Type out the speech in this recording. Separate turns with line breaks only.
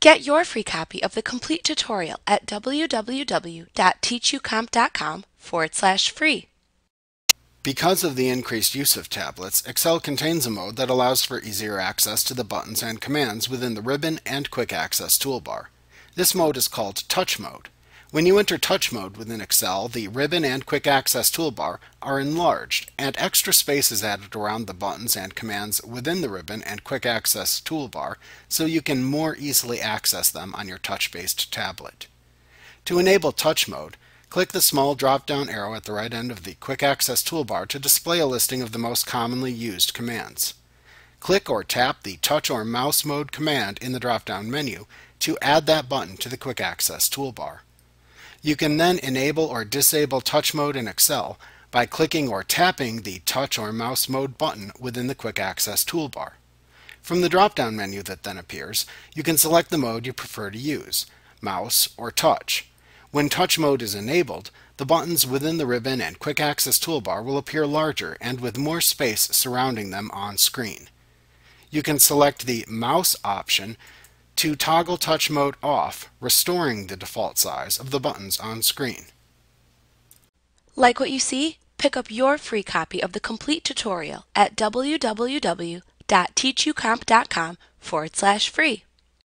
Get your free copy of the complete tutorial at www.teachucomp.com forward slash free.
Because of the increased use of tablets, Excel contains a mode that allows for easier access to the buttons and commands within the Ribbon and Quick Access toolbar. This mode is called Touch Mode. When you enter Touch Mode within Excel, the Ribbon and Quick Access toolbar are enlarged, and extra space is added around the buttons and commands within the Ribbon and Quick Access toolbar so you can more easily access them on your touch-based tablet. To enable Touch Mode, Click the small drop-down arrow at the right end of the Quick Access toolbar to display a listing of the most commonly used commands. Click or tap the Touch or Mouse Mode command in the drop-down menu to add that button to the Quick Access toolbar. You can then enable or disable Touch Mode in Excel by clicking or tapping the Touch or Mouse Mode button within the Quick Access toolbar. From the drop-down menu that then appears, you can select the mode you prefer to use, mouse or touch. When touch mode is enabled, the buttons within the ribbon and quick access toolbar will appear larger and with more space surrounding them on screen. You can select the mouse option to toggle touch mode off, restoring the default size of the buttons on screen.
Like what you see? Pick up your free copy of the complete tutorial at www.teachucomp.com forward slash free.